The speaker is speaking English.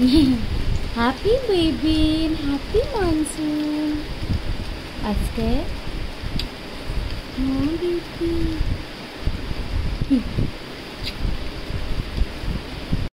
happy baby happy monsoon. Aske. No baby.